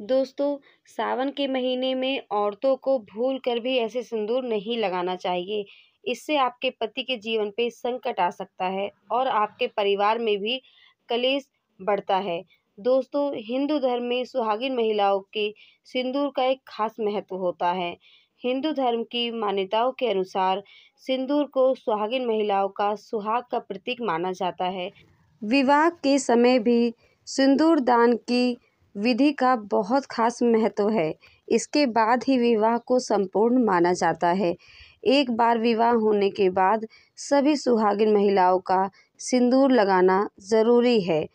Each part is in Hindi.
दोस्तों, सावन के महीने में औरतों को भूल कर भी ऐसे सिंदूर नहीं लगाना चाहिए। इससे आपके पति के जीवन पे संकट आ सकता है और आपके परिवार में भी कलेश बढ़ता है। दोस्तों, हिंदू धर्म में सुहागिन महिलाओं के सिंदूर का एक खास महत्व होता है। हिंदू धर्म की मान्यताओं के अनुसार सिंदूर को सुहागिन महिलाओं का सुहाग का प्रतीक माना जाता है। विवाह के समय भी सिंदूर दान की विधि का बहुत खास महत्व है। इसके बाद ही विवाह को संपूर्ण माना जाता है। एक बार विवाह होने के बाद सभी सुहागिन महिलाओं का सिंदूर लगाना ज़रूरी है।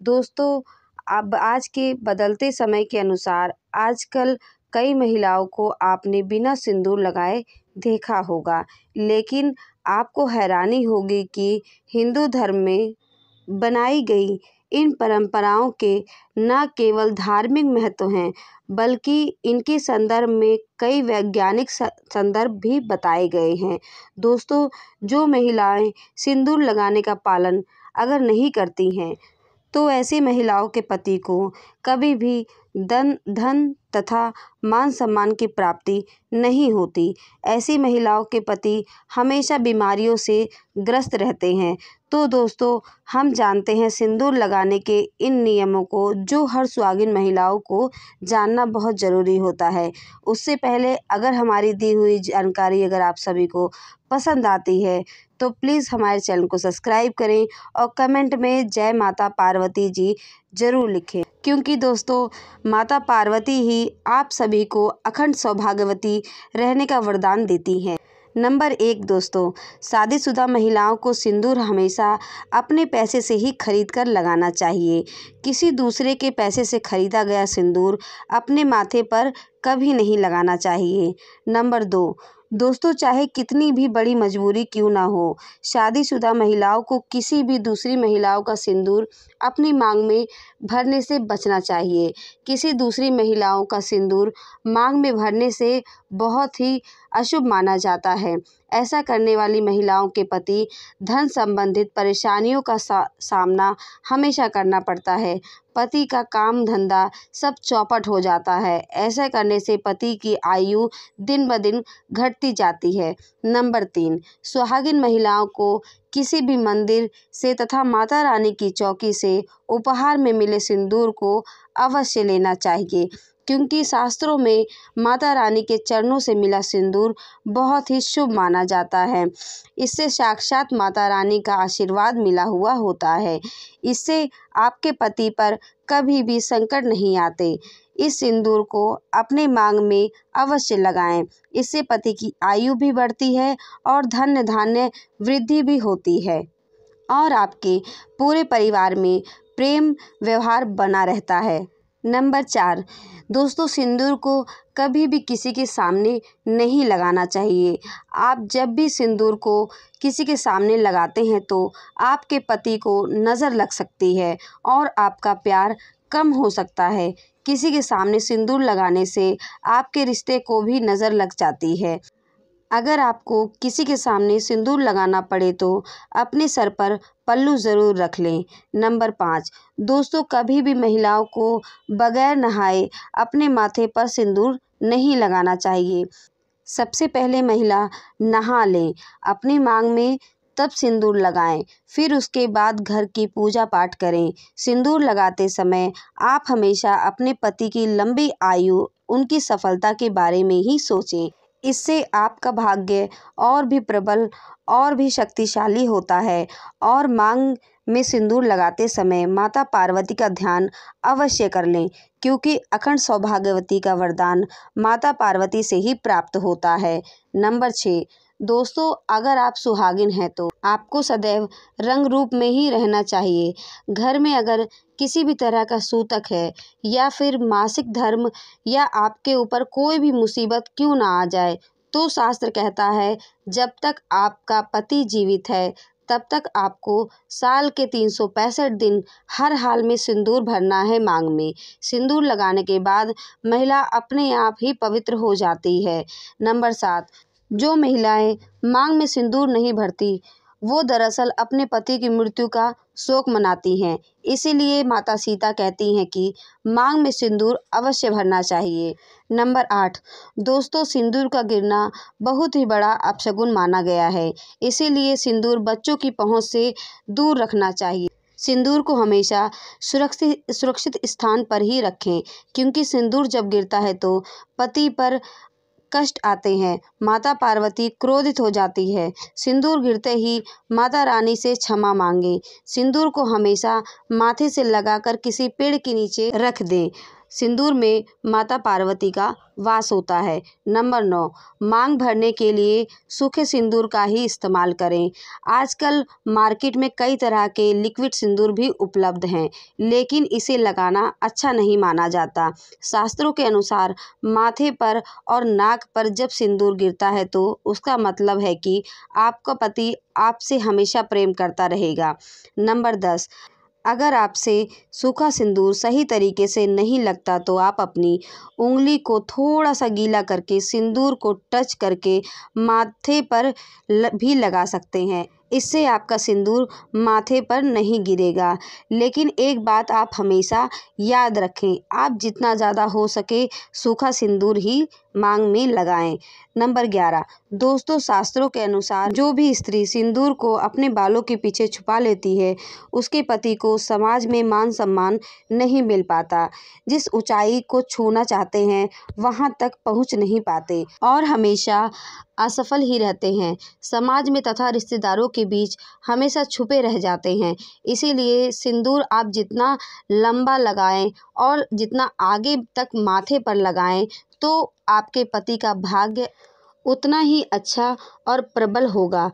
दोस्तों, अब आज के बदलते समय के अनुसार आजकल कई महिलाओं को आपने बिना सिंदूर लगाए देखा होगा। लेकिन आपको हैरानी होगी कि हिंदू धर्म में बनाई गई इन परंपराओं के न केवल धार्मिक महत्व हैं, बल्कि इनके संदर्भ में कई वैज्ञानिक संदर्भ भी बताए गए हैं। दोस्तों, जो महिलाएँ सिंदूर लगाने का पालन अगर नहीं करती हैं तो ऐसी महिलाओं के पति को कभी भी धन धन तथा मान सम्मान की प्राप्ति नहीं होती। ऐसी महिलाओं के पति हमेशा बीमारियों से ग्रस्त रहते हैं तो दोस्तों, हम जानते हैं सिंदूर लगाने के इन नियमों को, जो हर सुहागिन महिलाओं को जानना बहुत ज़रूरी होता है। उससे पहले अगर हमारी दी हुई जानकारी अगर आप सभी को पसंद आती है तो प्लीज़ हमारे चैनल को सब्सक्राइब करें और कमेंट में जय माता पार्वती जी ज़रूर लिखें। क्योंकि दोस्तों, माता पार्वती ही आप सभी को अखंड सौभाग्यवती रहने का वरदान देती हैं। नंबर एक, दोस्तों, शादीशुदा महिलाओं को सिंदूर हमेशा अपने पैसे से ही खरीद कर लगाना चाहिए। किसी दूसरे के पैसे से खरीदा गया सिंदूर अपने माथे पर कभी नहीं लगाना चाहिए। नंबर दो दोस्तों, चाहे कितनी भी बड़ी मजबूरी क्यों ना हो, शादीशुदा महिलाओं को किसी भी दूसरी महिलाओं का सिंदूर अपनी मांग में भरने से बचना चाहिए। किसी दूसरी महिलाओं का सिंदूर मांग में भरने से बहुत ही अशुभ माना जाता है। ऐसा करने वाली महिलाओं के पति धन संबंधित परेशानियों का सामना हमेशा करना पड़ता है। पति का काम धंधा सब चौपट हो जाता है। ऐसे करने से पति की आयु दिन ब दिन घटती जाती है। नंबर तीन, सुहागिन महिलाओं को किसी भी मंदिर से तथा माता रानी की चौकी से उपहार में मिले सिंदूर को अवश्य लेना चाहिए। क्योंकि शास्त्रों में माता रानी के चरणों से मिला सिंदूर बहुत ही शुभ माना जाता है। इससे साक्षात माता रानी का आशीर्वाद मिला हुआ होता है। इससे आपके पति पर कभी भी संकट नहीं आते। इस सिंदूर को अपने मांग में अवश्य लगाएँ। इससे पति की आयु भी बढ़ती है और धन्य धान्य वृद्धि भी होती है। और आपके पूरे परिवार में प्रेम व्यवहार बना रहता है। नंबर चार, दोस्तों सिंदूर को कभी भी किसी के सामने नहीं लगाना चाहिए। आप जब भी सिंदूर को किसी के सामने लगाते हैं तो आपके पति को नज़र लग सकती है और आपका प्यार कम हो सकता है। किसी के सामने सिंदूर लगाने से आपके रिश्ते को भी नज़र लग जाती है। अगर आपको किसी के सामने सिंदूर लगाना पड़े तो अपने सर पर पल्लू ज़रूर रख लें। नंबर पाँच, दोस्तों, कभी भी महिलाओं को बगैर नहाए अपने माथे पर सिंदूर नहीं लगाना चाहिए। सबसे पहले महिला नहा लें, अपनी मांग में तब सिंदूर लगाएँ, फिर उसके बाद घर की पूजा पाठ करें। सिंदूर लगाते समय आप हमेशा अपने पति की लंबी आयु, उनकी सफलता के बारे में ही सोचें। इससे आपका भाग्य और भी प्रबल और भी शक्तिशाली होता है। और मांग में सिंदूर लगाते समय माता पार्वती का ध्यान अवश्य कर लें, क्योंकि अखंड सौभाग्यवती का वरदान माता पार्वती से ही प्राप्त होता है। नंबर छः, दोस्तों, अगर आप सुहागिन हैं तो आपको सदैव रंग रूप में ही रहना चाहिए। घर में अगर किसी भी तरह का सूतक है, या फिर मासिक धर्म, या आपके ऊपर कोई भी मुसीबत क्यों ना आ जाए तो शास्त्र कहता है, जब तक आपका पति जीवित है, तब तक आपको साल के तीन सौ पैंसठ दिन हर हाल में सिंदूर भरना है मांग में। सिंदूर लगाने के बाद महिला अपने आप ही पवित्र हो जाती है। नंबर सात, जो महिलाएँ मांग में सिंदूर नहीं भरती वो दरअसल अपने पति की मृत्यु का शोक मनाती हैं। इसीलिए माता सीता कहती हैं कि मांग में सिंदूर अवश्य भरना चाहिए। नंबर आठ, दोस्तों, सिंदूर का गिरना बहुत ही बड़ा अपशगुन माना गया है। इसीलिए सिंदूर बच्चों की पहुँच से दूर रखना चाहिए। सिंदूर को हमेशा सुरक्षित सुरक्षित स्थान पर ही रखें, क्योंकि सिंदूर जब गिरता है तो पति पर कष्ट आते हैं। माता पार्वती क्रोधित हो जाती है। सिंदूर गिरते ही माता रानी से क्षमा मांगे। सिंदूर को हमेशा माथे से लगाकर किसी पेड़ के नीचे रख दें। सिंदूर में माता पार्वती का वास होता है। नंबर नौ, मांग भरने के लिए सूखे सिंदूर का ही इस्तेमाल करें। आजकल मार्केट में कई तरह के लिक्विड सिंदूर भी उपलब्ध हैं, लेकिन इसे लगाना अच्छा नहीं माना जाता। शास्त्रों के अनुसार माथे पर और नाक पर जब सिंदूर गिरता है तो उसका मतलब है कि आपका पति आपसे हमेशा प्रेम करता रहेगा। नंबर दस अगर आपसे सूखा सिंदूर सही तरीके से नहीं लगता तो आप अपनी उंगली को थोड़ा सा गीला करके सिंदूर को टच करके माथे पर भी लगा सकते हैं। इससे आपका सिंदूर माथे पर नहीं गिरेगा। लेकिन एक बात आप हमेशा याद रखें, आप जितना ज़्यादा हो सके सूखा सिंदूर ही मांग में लगाएँ। नंबर ग्यारह, दोस्तों, शास्त्रों के अनुसार जो भी स्त्री सिंदूर को अपने बालों के पीछे छुपा लेती है, उसके पति को समाज में मान सम्मान नहीं मिल पाता। जिस ऊंचाई को छूना चाहते हैं, वहाँ तक पहुँच नहीं पाते और हमेशा असफल ही रहते हैं। समाज में तथा रिश्तेदारों के बीच हमेशा छुपे रह जाते हैं। इसीलिए सिंदूर आप जितना लंबा लगाएँ और जितना आगे तक माथे पर लगाएँ तो आपके पति का भाग्य उतना ही अच्छा और प्रबल होगा।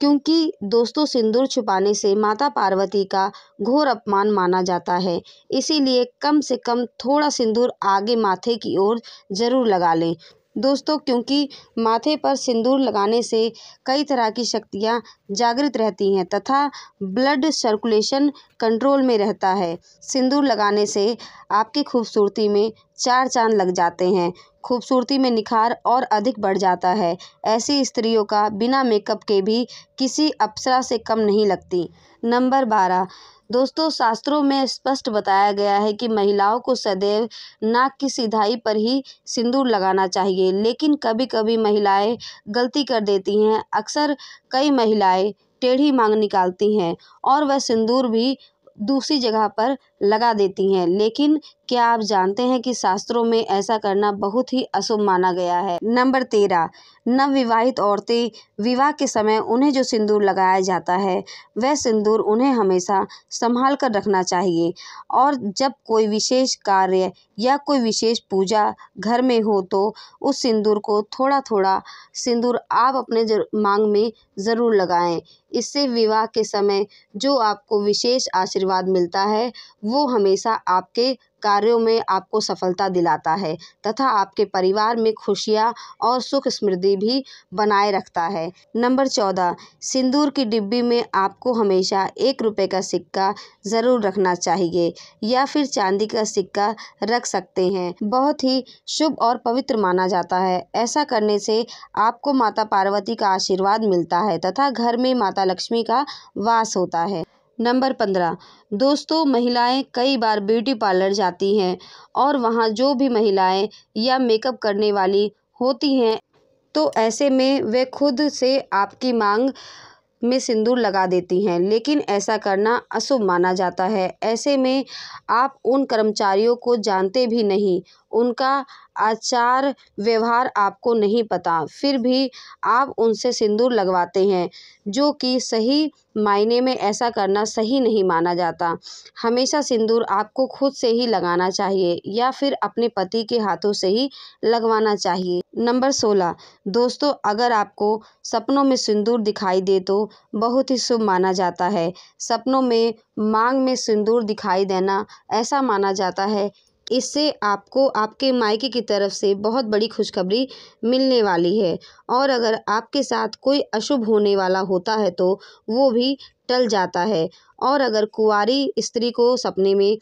क्योंकि दोस्तों सिंदूर छुपाने से माता पार्वती का घोर अपमान माना जाता है। इसीलिए कम से कम थोड़ा सिंदूर आगे माथे की ओर ज़रूर लगा लें। दोस्तों, क्योंकि माथे पर सिंदूर लगाने से कई तरह की शक्तियाँ जागृत रहती हैं तथा ब्लड सर्कुलेशन कंट्रोल में रहता है। सिंदूर लगाने से आपकी खूबसूरती में चार चाँद लग जाते हैं। खूबसूरती में निखार और अधिक बढ़ जाता है। ऐसी स्त्रियों का बिना मेकअप के भी किसी अप्सरा से कम नहीं लगती। नंबर बारह दोस्तों, शास्त्रों में स्पष्ट बताया गया है कि महिलाओं को सदैव नाक की सिधाई पर ही सिंदूर लगाना चाहिए, लेकिन कभी कभी महिलाएँ गलती कर देती हैं। अक्सर कई महिलाएँ टेढ़ी मांग निकालती हैं और वह सिंदूर भी दूसरी जगह पर लगा देती हैं। लेकिन क्या आप जानते हैं कि शास्त्रों में ऐसा करना बहुत ही अशुभ माना गया है? नंबर तेरह, नवविवाहित औरतें विवाह के समय उन्हें जो सिंदूर लगाया जाता है, वह सिंदूर उन्हें हमेशा संभाल कर रखना चाहिए। और जब कोई विशेष कार्य या कोई विशेष पूजा घर में हो तो उस सिंदूर को थोड़ा थोड़ा सिंदूर आप अपने मांग में ज़रूर लगाएँ। इससे विवाह के समय जो आपको विशेष आशीर्वाद मिलता है वो हमेशा आपके कार्यों में आपको सफलता दिलाता है तथा आपके परिवार में खुशियाँ और सुख समृद्धि भी बनाए रखता है। नंबर चौदह, सिंदूर की डिब्बी में आपको हमेशा एक रुपये का सिक्का ज़रूर रखना चाहिए या फिर चांदी का सिक्का रख सकते हैं। बहुत ही शुभ और पवित्र माना जाता है। ऐसा करने से आपको माता पार्वती का आशीर्वाद मिलता है तथा घर में माता लक्ष्मी का वास होता है। नंबर पंद्रह। दोस्तों, महिलाएँ कई बार ब्यूटी पार्लर जाती हैं और वहाँ जो भी महिलाएँ या मेकअप करने वाली होती हैं तो ऐसे में वे खुद से आपकी मांग में सिंदूर लगा देती हैं, लेकिन ऐसा करना अशुभ माना जाता है। ऐसे में आप उन कर्मचारियों को जानते भी नहीं उनका आचार व्यवहार आपको नहीं पता। फिर भी आप उनसे सिंदूर लगवाते हैं, जो कि सही मायने में ऐसा करना सही नहीं माना जाता। हमेशा सिंदूर आपको खुद से ही लगाना चाहिए या फिर अपने पति के हाथों से ही लगवाना चाहिए। नंबर सोलह। दोस्तों, अगर आपको सपनों में सिंदूर दिखाई दे तो बहुत ही शुभ माना जाता है। सपनों में मांग में सिंदूर दिखाई देना ऐसा माना जाता है इससे आपको, आपके मायके की तरफ़ से बहुत बड़ी खुशखबरी मिलने वाली है। और अगर आपके साथ कोई अशुभ होने वाला होता है तो वो भी टल जाता है। और अगर कुंवारी स्त्री को सपने में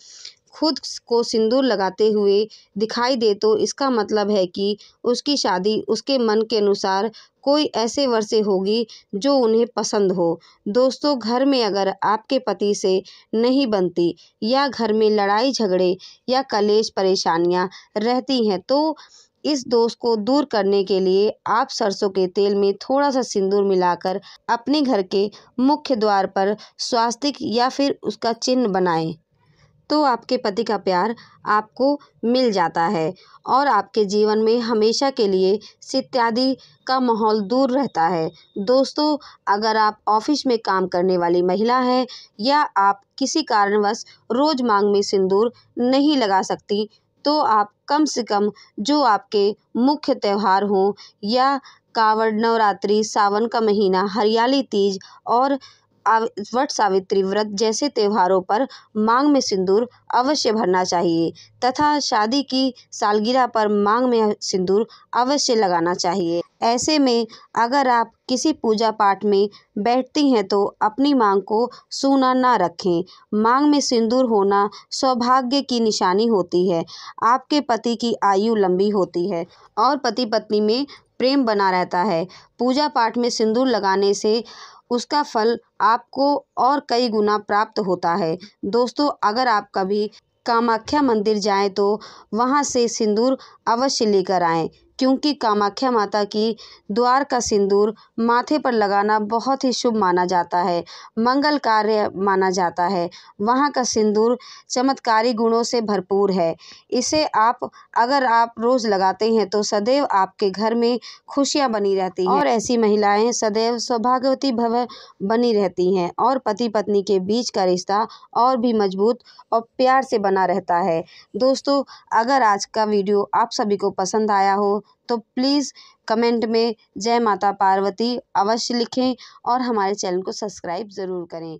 खुद को सिंदूर लगाते हुए दिखाई दे तो इसका मतलब है कि उसकी शादी उसके मन के अनुसार कोई ऐसे वर्षे होगी जो उन्हें पसंद हो। दोस्तों, घर में अगर आपके पति से नहीं बनती या घर में लड़ाई झगड़े या कलेश परेशानियाँ रहती हैं तो इस दोष को दूर करने के लिए आप सरसों के तेल में थोड़ा सा सिंदूर मिलाकर अपने घर के मुख्य द्वार पर स्वास्तिक या फिर उसका चिन्ह बनाएँ। तो आपके पति का प्यार आपको मिल जाता है और आपके जीवन में हमेशा के लिए इत्यादि का माहौल दूर रहता है। दोस्तों, अगर आप ऑफ़िस में काम करने वाली महिला हैं या आप किसी कारणवश रोज मांग में सिंदूर नहीं लगा सकती तो आप कम से कम जो आपके मुख्य त्यौहार हों या कावड़ नवरात्रि, सावन का महीना, हरियाली, तीज और वट सावित्री व्रत जैसे त्योहारों पर मांग में सिंदूर अवश्य भरना चाहिए तथा शादी की सालगिरह पर मांग में सिंदूर अवश्य लगाना चाहिए। ऐसे में अगर आप किसी पूजा पाठ में बैठती हैं तो अपनी मांग को सूना ना रखें। मांग में सिंदूर होना सौभाग्य की निशानी होती है। आपके पति की आयु लंबी होती है और पति पत्नी में प्रेम बना रहता है। पूजा पाठ में सिंदूर लगाने से उसका फल आपको और कई गुना प्राप्त होता है। दोस्तों, अगर आप कभी कामाख्या मंदिर जाएँ तो वहाँ से सिंदूर अवश्य लेकर आएँ। क्योंकि कामाख्या माता की द्वार का सिंदूर माथे पर लगाना बहुत ही शुभ माना जाता है, मंगल कार्य माना जाता है। वहाँ का सिंदूर चमत्कारी गुणों से भरपूर है। इसे आप, अगर आप रोज़ लगाते हैं तो सदैव आपके घर में खुशियाँ बनी रहती हैं। और ऐसी महिलाएँ सदैव सौभाग्यवती भव बनी रहती हैं और पति पत्नी के बीच का रिश्ता और भी मज़बूत और प्यार से बना रहता है। दोस्तों, अगर आज का वीडियो आप सभी को पसंद आया हो तो प्लीज़ कमेंट में जय माता पार्वती अवश्य लिखें और हमारे चैनल को सब्सक्राइब ज़रूर करें।